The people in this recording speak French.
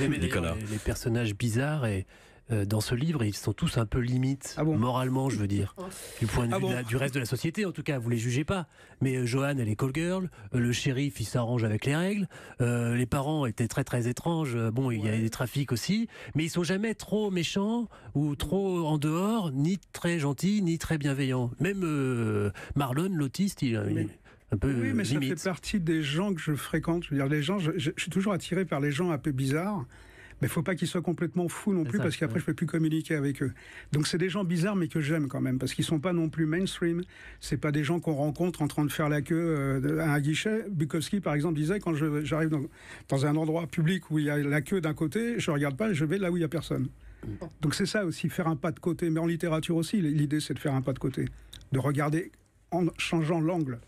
Vous aimez Nicolas. les, les personnages bizarres et euh, dans ce livre, ils sont tous un peu limites, Ah bon moralement, je veux dire. Du point de Ah vue bon de la- du reste de la société, en tout cas, vous les jugez pas. Mais euh, Johan, elle est call girl, euh, le shérif, il s'arrange avec les règles, euh, les parents étaient très très étranges, bon, il y a des trafics aussi, mais ils sont jamais trop méchants ou trop en dehors, ni très gentils, ni très bienveillants. Même euh, Marlon, l'autiste, il, il Mais- est un peu Oui, mais ça fait partie des gens que je fréquente. Je veux dire, les gens, je, je- je suis toujours attiré par les gens un peu bizarres. Mais il faut pas qu'ils soient complètement fous non plus, ça, parce qu'après, ouais. je peux plus communiquer avec eux. Donc, c'est des gens bizarres, mais que j'aime quand même, parce qu'ils sont pas non plus mainstream. C'est pas des gens qu'on rencontre en train de faire la queue euh, à un guichet. Bukowski, par exemple, disait quand je- j'arrive dans, dans un endroit public où il y a la queue d'un côté, je regarde pas, je vais là où il y a personne. Donc, c'est ça aussi, faire un pas de côté. Mais en littérature aussi, l'idée, c'est de faire un pas de côté, de regarder en changeant l'angle.